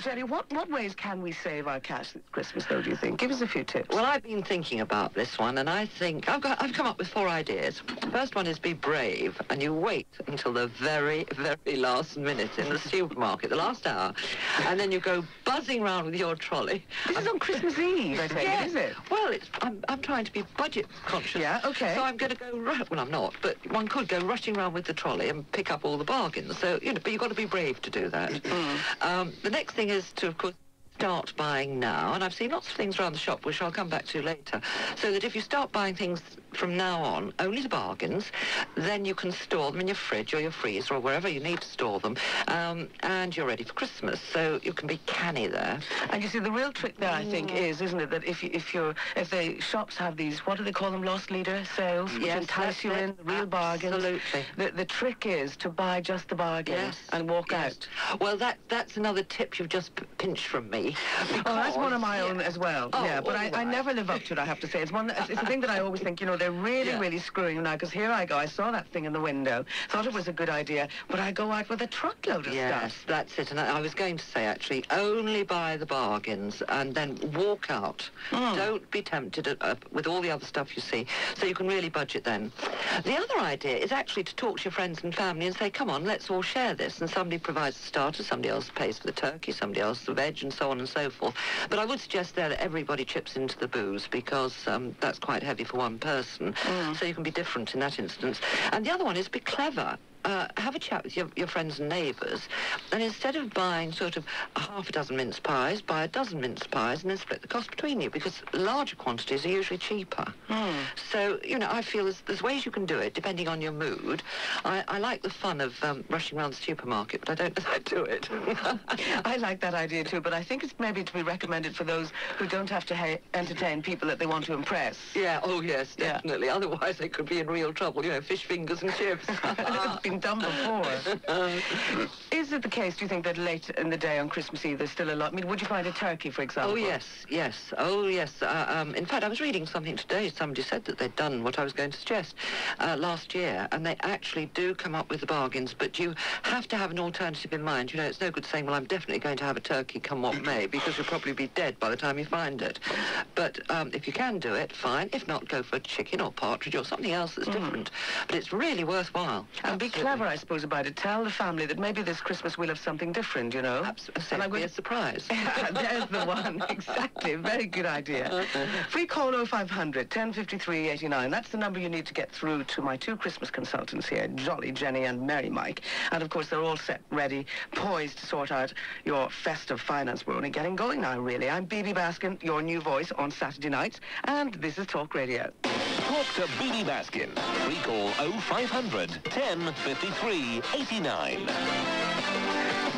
Jenny, what, what ways can we save our cash this Christmas, though, do you think? Give us a few tips. Well, I've been thinking about this one, and I think I've got I've come up with four ideas. First one is be brave, and you wait until the very, very last minute in the supermarket, the last hour, and then you go buzzing round with your trolley. This is on Christmas Eve, I take Yeah. it, is it? Well, it's, I'm, I'm trying to be budget conscious. Yeah, okay. So I'm going to go, well, I'm not, but one could go rushing around with the trolley and pick up all the bargains. So, you know, but you've got to be brave to do that. Mm. Um, the next thing is to, of course, start buying now, and I've seen lots of things around the shop, which I'll come back to later, so that if you start buying things from now on, only the bargains, then you can store them in your fridge or your freezer or wherever you need to store them, um, and you're ready for Christmas, so you can be canny there. And you see, the real trick there, I think, is, isn't it, that if you, if you're, if the shops have these, what do they call them, lost leader sales, which Yes, entice you in, the real bargains. Absolutely. The, the trick is to buy just the bargains Yes. and walk yes. out. Well, that that's another tip you've just p- pinched from me. Oh, that's one of my because- own as well. Oh, yeah, but I, I right. never live up to it. I have to say, it's one. It's, it's a thing that I always think. You know, they're really, Yeah. really screwing you now. Because here I go. I saw that thing in the window, thought it was a good idea, but I go out with a truckload of Yes, stuff. that's it. And I, I was going to say, actually, only buy the bargains and then walk out. Mm. Don't be tempted at, uh, with all the other stuff you see. So you can really budget then. The other idea is actually to talk to your friends and family and say, come on, let's all share this. And somebody provides the starter, somebody else pays for the turkey, somebody else the veg, and so on and so forth. But I would suggest there that everybody chips into the booze because um, that's quite heavy for one person. Mm. So you can be different in that instance. And the other one is be clever. Uh, have a chat with your, your friends and neighbours, and instead of buying sort of a half a dozen mince pies, buy a dozen mince pies and then split the cost between you because larger quantities are usually cheaper. So, you know, I feel there's, there's ways you can do it depending on your mood. I, I like the fun of um, rushing around the supermarket, but I don't know how to do it. I like that idea too, but I think it's maybe to be recommended for those who don't have to ha- entertain people that they want to impress. yeah, oh yes, Yeah. definitely. Otherwise they could be in real trouble, you know, fish fingers and chips. it's been done before. Is it the case, do you think, that late in the day on Christmas Eve there's still a lot? I mean, would you find a turkey, for example? Oh yes, yes. Oh yes. Uh, um, in fact, I was reading something today. Somebody said that they'd done what I was going to suggest uh, last year, and they actually do come up with the bargains. But you have to have an alternative in mind. You know, it's no good saying, "Well, I'm definitely going to have a turkey, come what may," because you'll probably be dead by the time you find it. But um, if you can do it, fine. If not, go for a chicken or partridge or something else that's different. But it's really worthwhile. And Absolutely. Clever, I suppose, about it. Tell the family that maybe this Christmas we'll have something different, you know? Absolutely. And I'm be a surprise. There's the one, exactly. Very good idea. Free call 0500 1053 89. That's the number you need to get through to my two Christmas consultants here, Jolly Jenny and Merry Mike. And of course, they're all set, ready, poised to sort out your festive finance. We're only getting going now, really. I'm Bibi Baskin, your new voice on Saturday nights, and this is Talk Radio. Talk to Bibi Baskin. Free call 0500 10 53 89.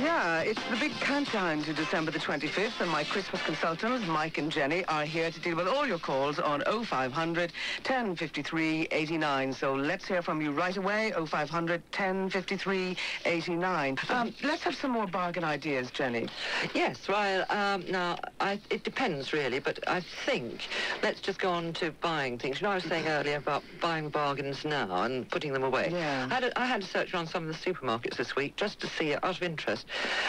Yeah, it's the big countdown to December the 25th, and my Christmas consultants, Mike and Jenny, are here to deal with all your calls on 0500 1053 89. So let's hear from you right away, 0500 1053 89. Um, let's have some more bargain ideas, Jenny. Yes, well, um, now, I, it depends really, but I think let's just go on to buying things. You know, I was saying earlier about buying bargains now and putting them away. Yeah. I had, a, I had to search around some of the supermarkets this week just to see it out of interest.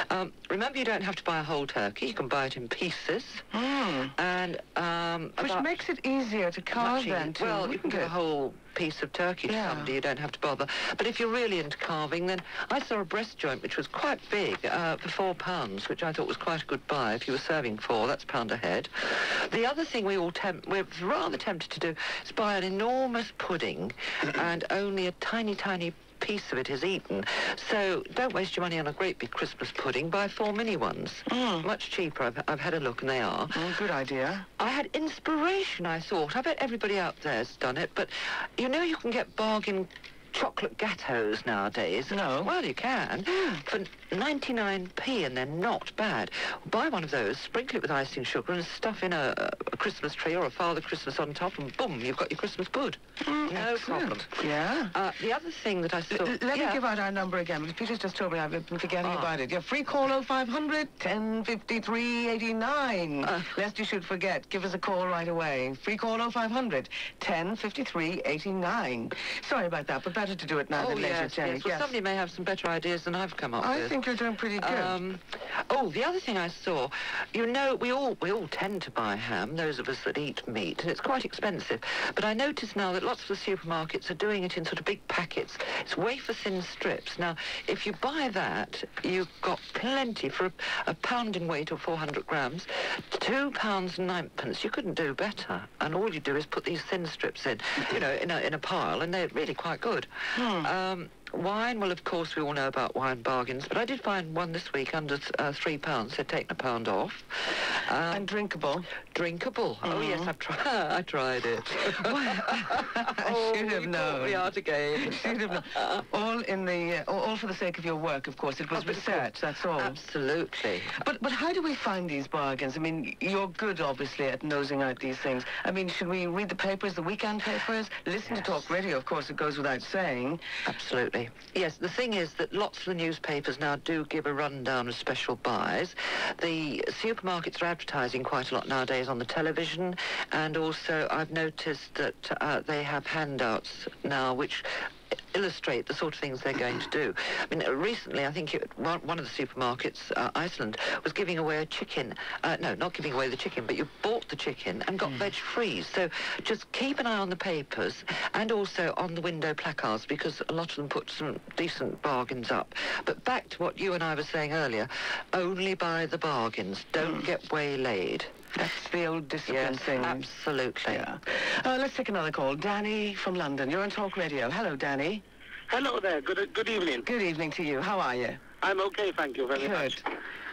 Um, remember, you don't have to buy a whole turkey. You can buy it in pieces. Hmm. And, um, Which makes it easier to carve then, too. Well, you can wouldn't a whole piece of turkey to somebody. You don't have to bother. But if you're really into carving, then I saw a breast joint which was quite big uh, for four pounds, which I thought was quite a good buy. If you were serving four, that's pound a head. The other thing we all tempt, we're rather tempted to do is buy an enormous pudding, and only a tiny, tiny piece of it is eaten. So don't waste your money on a great big Christmas pudding. Buy four mini ones. Mm. Much cheaper. I've, I've had a look, and they are. Oh, good idea. I had inspiration, I thought. I bet everybody out there's done it, but you know you can get bargain chocolate gâteaux nowadays. No. Well, you can. For 99p, and they're not bad. Buy one of those, sprinkle it with icing sugar, and stuff in a, a Christmas tree or a Father Christmas on top, and boom, you've got your Christmas good. no Excellent. problem. Yeah. Uh, the other thing that I saw... L- Let yeah. me give out our number again, because Peter's just told me I've been forgetting Ah. about it. Yeah, free call 0500 1053 89. Uh. Lest you should forget, give us a call right away. Free call 0500 1053 89. Sorry about that, but better to do it now Oh, than later, yes, Jenny. yes. Well, somebody may have some better ideas than I've come up I with. I think you're doing pretty good. Um, oh, the other thing I saw, you know, we all we all tend to buy ham, those of us that eat meat, and it's quite expensive. But I notice now that lots of the supermarkets are doing it in sort of big packets. It's wafer thin strips. Now, if you buy that, you've got plenty for a, a pound in weight or 400 grams, two pounds and ninepence. You couldn't do better. And all you do is put these thin strips in, you know, in a, in a pile, and they're really quite good. Um, Wine, well, of course, we all know about wine bargains, but I did find one this week under uh, three pounds. They'd taken a pound off. Um, and drinkable. drinkable. Oh, yes, I've tried. I tried it. I should have you caught known. me out again. Should have known. all in the, uh, all for the sake of your work, of course. It was course. research, that's all. Absolutely. But but how do we find these bargains? I mean, you're good, obviously, at nosing out these things. I mean, should we read the papers, the weekend papers, listen to talk radio? Of course, it goes without saying. Absolutely. Yes, the thing is that lots of the newspapers now do give a rundown of special buys. The supermarkets are advertising quite a lot nowadays on the television, and also I've noticed that uh, they have handouts now which illustrate the sort of things they're going to do. I mean, recently, I think it, one, of the supermarkets, uh, Iceland, was giving away a chicken. Uh, no, not giving away the chicken, but you bought the chicken and got veg free. So just keep an eye on the papers and also on the window placards because a lot of them put some decent bargains up. But back to what you and I were saying earlier, only buy the bargains. Don't get waylaid. That's the old discipline Yes, thing. absolutely. Yeah. Uh, let's take another call. Danny from London. You're on Talk Radio. Hello, Danny. Hello there. Good good evening. Good evening to you. How are you? I'm okay, thank you very Good. much.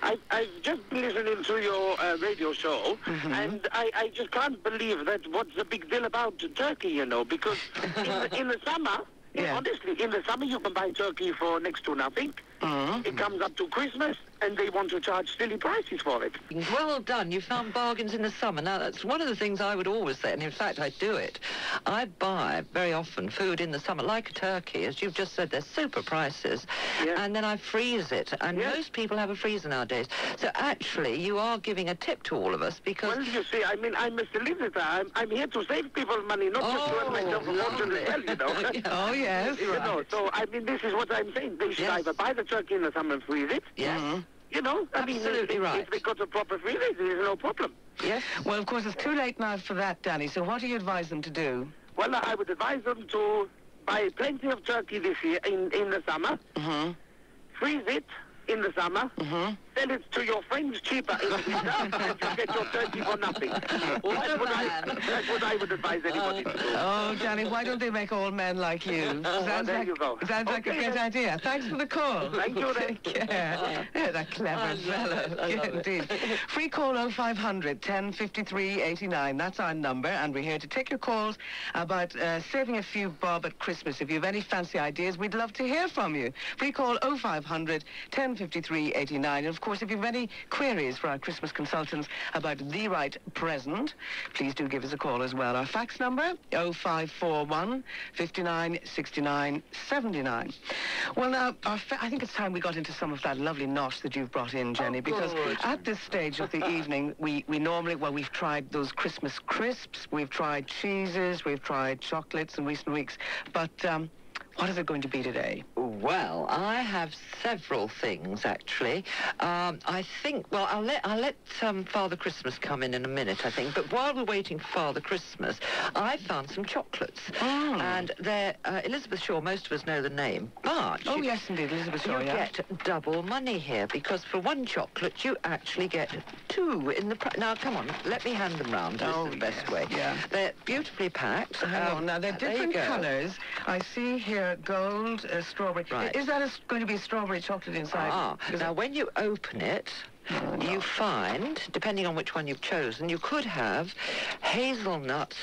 I, I've just been listening to your uh, radio show, Mm-hmm. and I, I just can't believe that what's the big deal about turkey, you know, because in the, in the summer, Yeah. honestly, in the summer you can buy turkey for next to nothing. Mhm. It comes up to Christmas, and they want to charge silly prices for it. Well done. You found bargains in the summer. Now, that's one of the things I would always say, and in fact, I do it. I buy very often food in the summer, like a turkey, as you've just said, they're super prices, Yeah. and then I freeze it. And Yeah. most people have a freezer nowadays. So actually, you are giving a tip to all of us because. Well, you see, I mean, I'm a solicitor. I'm, I'm here to save people money, not just to earn Oh, myself a fortune as well, you know. Oh, yes. You know, so I mean, this is what I'm saying. They should Yes. either buy the turkey in the summer and freeze it. Yes. Mhm. You know, I Absolutely if, right. if they got a proper freezer, there's no problem. Yes. Well, of course, it's too late now for that, Danny. So what do you advise them to do? Well, I would advise them to buy plenty of turkey this year in, in the summer, Mm-hmm. freeze it in the summer, Mm-hmm. Sell it to your friends cheaper in the winter, and you get your turkey for nothing. What that's, what I, that's what I would advise anybody to do. Oh, Danny, why don't they make all men like you? Sounds there like, you go. Sounds like a Okay, great idea. Thanks for the call. Thank you, then. Take care. Yeah, that clever fellow. it, I Yeah, indeed. Free call 0500 1053 89. That's our number, and we're here to take your calls about uh, saving a few bob at Christmas. If you have any fancy ideas, we'd love to hear from you. Free call 0500 1053 89. And of course, if you have any queries for our Christmas consultants about the right present, please do give us a call as well. Our fax number 0541 59 69 79. Well, now, our fa- I think it's time we got into some of that lovely nosh that you've brought in, Jenny, because good. at this stage of the evening, we, we normally, well, we've tried those Christmas crisps, we've tried cheeses, we've tried chocolates in recent weeks, but um, what is it going to be today? Well, I have several things actually. Um, I think. Well, I'll let I'll let um, Father Christmas come in in a minute. I think. But while we're waiting for Father Christmas, I found some chocolates, Mm. and they're uh, Elizabeth Shaw. Most of us know the name, but Oh, you- yes, indeed, Elizabeth Shaw, you yeah. get double money here because for one chocolate you actually get two in the. Pr- now, come on, let me hand them round. This Oh, is the best yes, way. yeah. They're beautifully packed. Hang Um, on, now they're different colours. I see here gold, uh, strawberry. Right. Is that a, going to be strawberry chocolate inside? Ah, now when you open it, Oh, you find, depending on which one you've chosen, you could have hazelnut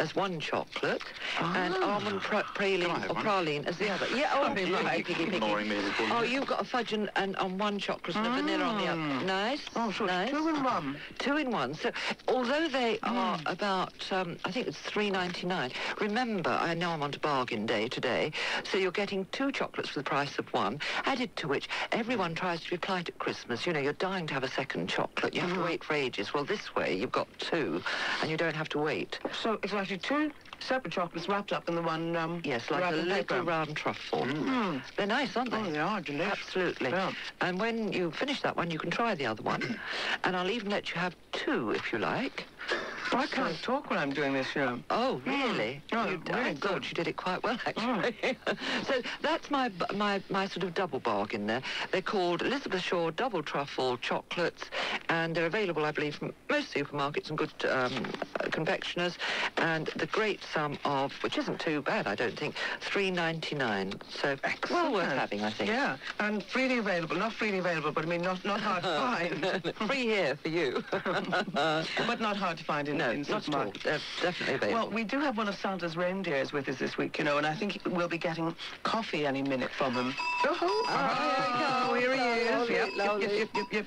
as one chocolate and Ah. almond pra- praline Can I have or praline as the other. Yeah, oh, piggy, Mike. piggy, piggy. Ignoring me this. Oh, you've got a fudge and, and on one chocolate and a vanilla on the other. Nice. Oh, so nice. two in one. Two in one. So, although they are about, um, I think it's three ninety nine. Remember, I know I'm on to bargain day today, so you're getting two chocolates for the price of one. Added to which, everyone tries to be polite at Christmas. You know, you're dying to have a second chocolate. You have to wait for ages. Well, this way you've got two, and you don't have to wait. So it's actually two separate chocolates wrapped up in the one. Um, Yes, like a little round truffle. Mm. They're nice, aren't they? Oh, they are delicious. Absolutely. Yeah. And when you finish that one, you can try the other one. and I'll even let you have two if you like. I can't talk when I'm doing this show. Oh, really? Oh, you, really I thought good. you did it quite well, actually. so that's my, my my sort of double bargain there. They're called Elizabeth Shaw Double Truffle Chocolates, and they're available, I believe, from most supermarkets and good um, uh, confectioners. And the great sum of, which isn't too bad, I don't think, three ninety nine. So well worth having, I think. Yeah, and freely available. Not freely available, but I mean not not hard to find. Free here for you. but not hard to find in, no, in not at all. They're definitely available. Well, we do have one of Santa's reindeers with us this week, you know, and I think we'll be getting coffee any minute from him. Oh, Ah, here he is. lovely, Yep, yep, lovely. yep, yep, yep.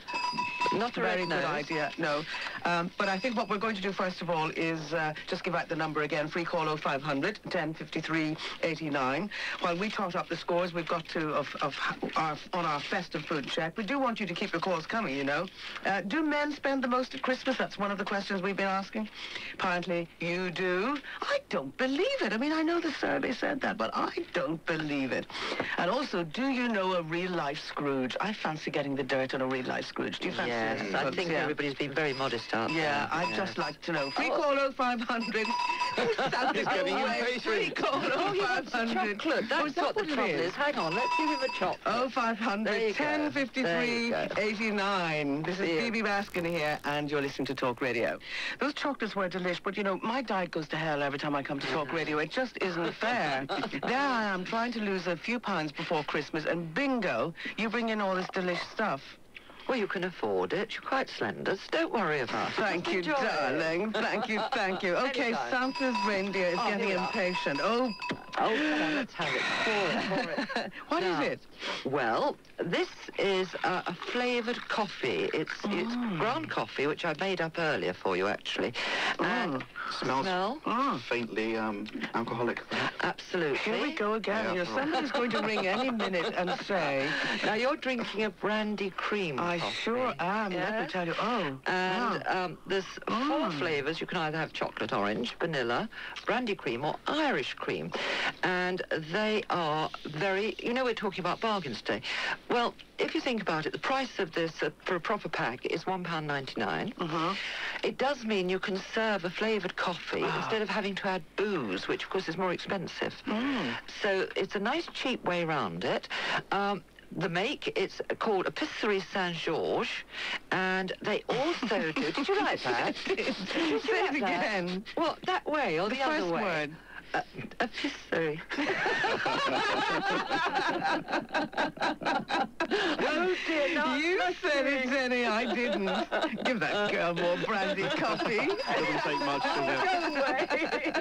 Not a Very red good idea, no. Um, but I think what we're going to do first of all is uh, just give out the number again, free call 0500 1053 89. While we tot up the scores we've got to of, of our, on our festive food check, we do want you to keep your calls coming, you know. Uh, do men spend the most at Christmas? That's one of the questions we've been asking. Apparently you do. I don't believe it. I mean, I know the survey said that, but I don't believe it. And also, do you know a real-life Scrooge? I fancy getting the dirt on a real-life Scrooge. Do you fancy Yes? I Folks? think Yeah. everybody's been very modest out Yeah. I'd just like to know. Free call 0500. Santa's getting impatient. Free call Oh, 0500. chocolate. That's Oh, what the trouble is? Hang on, let's give him a chocolate. Oh, 0500 There you 1053 89. This is. Bibi Baskin here, and you're listening to Talk Radio. Those chocolates were delicious, but you know, my diet goes to hell every time I come to Talk Radio. It just isn't fair. there I am trying to lose a few pounds before Christmas, and bingo, you bring in all this delicious stuff. Well, you can afford it. You're quite slender, so don't worry about it. Thank you, darling. Thank you, thank you. Okay. Santa's reindeer is Oh, getting here we are. impatient. Oh, Oh, come on, let's have it. Pour it, pour it. what is Now, it? Well, this is uh, a flavoured coffee. It's it's Mm. ground coffee, which I made up earlier for you, actually. And Smells smell? Mm. faintly um, alcoholic. Absolutely. Here we go again. Yeah. Somebody's going to ring any minute and say, Now you're drinking a brandy cream I coffee. sure am. Let me Yes. tell you. Oh, And wow. um, there's four Mm. flavours. You can either have chocolate orange, vanilla, brandy cream, or Irish cream. And they are very, you know, we're talking about bargains today. Well, if you think about it, the price of this uh, for a proper pack is £1.99. Mhm. It does mean you can serve a flavoured coffee Ah. instead of having to add booze, which of course is more expensive. Mm. So it's a nice cheap way round it. Um, the make, it's called Epicerie Saint-Georges, and they also do... Did you like that? Did you Say it like that? again. What, that way or the, The other way? word. Uh, epicerie. oh dear, not You said it. Jenny. I didn't. Give that girl more brandy coffee. Doesn't take much to Go away.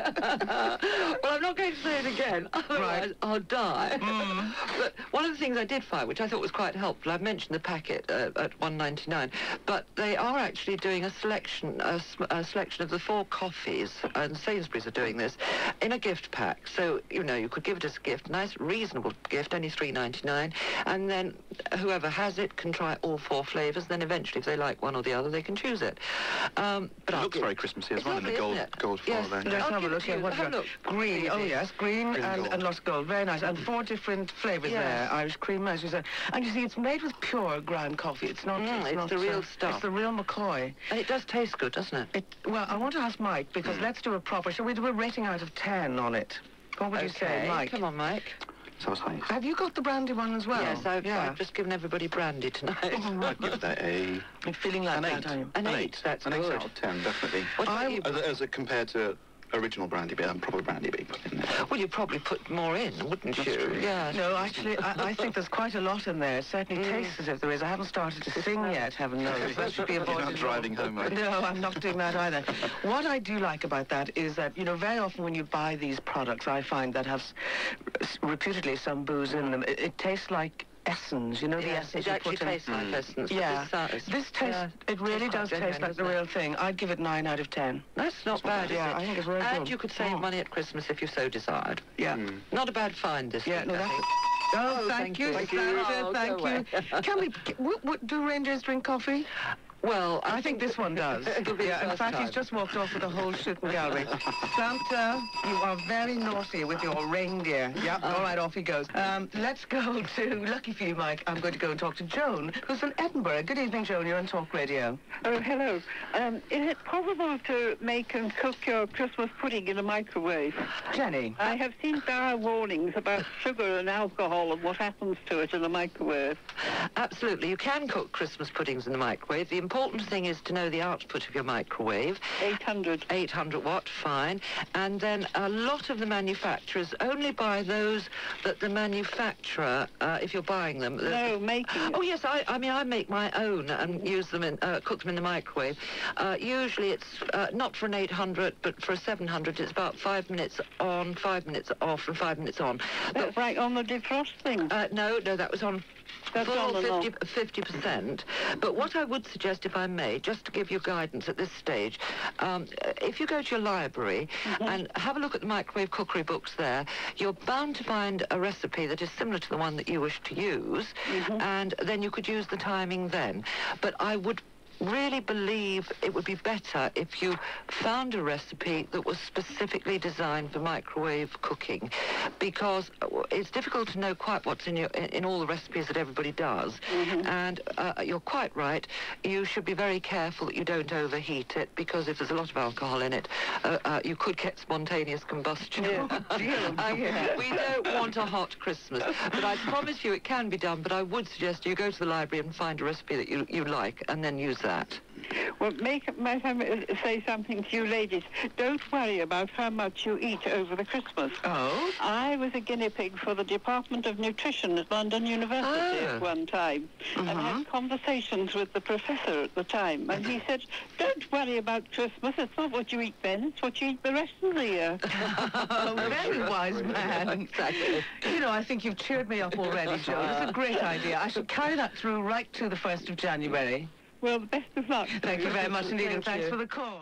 well, I'm not going to say it again, otherwise I'll die. Mm. But one of the things I did find, which I thought was quite helpful, I've mentioned the packet uh, at 1.99, but they are actually doing a selection, a, s- a selection of the four coffees, and Sainsbury's are doing this in a gift pack. So you know you could give it as a gift, nice, reasonable gift, only 3.99, and then whoever has it can try all four flavours. Then eventually, if they like one or the other, they can choose it. Um, but It I'll looks very Christmassy as It's well in the lovely, gold, isn't gold foil Yes. there. Let's have a look here. What Have a look. Green. Oh yes, green, Green and, gold. and lost gold. Very nice. And four different flavours Yes. there. Irish cream, as you said. And you see, it's made with pure ground coffee. It's not. Mm, it's not, the real uh, stuff. It's the real McCoy. And it does taste good, doesn't it? It, well, I want to ask Mike because let's do a proper. Shall we do a rating out of ten on it? What would you say, Mike? Come on, Mike. So it's. Have you got the brandy one as well? yes, I've, yeah. I've just given everybody brandy tonight. Oh, I'd give that a I'm feeling like an that, eight. are you? An An eight, eight. that's an eight good. out of ten, definitely. What about I- you? As, as it compared to original brandy, but um, proper brandy being put in there. Well, you'd probably put more in, wouldn't you? Yeah. No, actually, I, I think there's quite a lot in there. It certainly tastes as if there is. I haven't started to sing yet, heaven knows. That should be You're avoided. not driving home, are you? No, I'm not doing that either. What I do like about that is that, you know, very often when you buy these products, I find that have s- s- reputedly some booze in them, it, it tastes like essence, you know, the essence it you actually put in. tastes like mm. essence. but Yeah, This, this tastes, yeah, it really quite does taste like the doesn't it? real thing. I'd give it 9 out of 10. That's not bad, is Yeah, it? I think it's very And good. you could save Oh. money at Christmas if you so desired. Yeah. Mm. Not a bad find, this Yeah, week, no, that's... Oh, Oh, thank, thank you, you. Thank Thank you. you. Oh, Thank you. Can we... What, what, do rangers drink coffee? Well, I think this one does. It'll yeah, in first fact, he's just walked off with a whole shooting gallery. Santa, you are very naughty with your reindeer. Yeah, Uh. all right, off he goes. Um, let's go to, lucky for you, Mike, I'm going to go and talk to Joan, who's from Edinburgh. Good evening, Joan. You're on Talk Radio. Oh, hello. Um, is it possible to make and cook your Christmas pudding in a microwave? Jenny. I have seen dire warnings about sugar and alcohol and what happens to it in a microwave. Absolutely. You can cook Christmas puddings in the microwave. The important thing is to know the output of your microwave. 800. 800 watt, fine. And then a lot of the manufacturers only buy those that the manufacturer, uh, if you're buying them... the- No, making. Oh yes, I, I mean I make my own and use them in, uh, cook them in the microwave. Uh, usually it's uh, not for an 800, but for a 700, it's about five minutes on, five minutes off, and five minutes on. But right on the defrost thing. uh, no, no, that was on That's and 50, percent. But what I would suggest, if I may, just to give you guidance at this stage, um, if you go to your library Mm-hmm. and have a look at the microwave cookery books there, you're bound to find a recipe that is similar to the one that you wish to use, Mm-hmm. and then you could use the timing then. But I would really believe it would be better if you found a recipe that was specifically designed for microwave cooking. Because uh, it's difficult to know quite what's in your in, all the recipes that everybody does. And uh, you're quite right. You should be very careful that you don't overheat it because if there's a lot of alcohol in it uh, uh, you could get spontaneous combustion. Dear, oh Um, dear. we don't want a hot Christmas. But I promise you it can be done but I would suggest you go to the library and find a recipe that you, you like and then use that Well, make, might I say something to you ladies? Don't worry about how much you eat over the Christmas. Oh? I was a guinea pig for the Department of Nutrition at London University Ah. at one time and had conversations with the professor at the time. And he said, don't worry about Christmas. It's not what you eat then, it's what you eat the rest of the year. Oh, very wise man. Exactly. You know, I think you've cheered me up already, Joan. It's a great idea. I shall carry that through right to the 1st of January. Well, best of luck. Thank you very much indeed, and thanks you. for the call.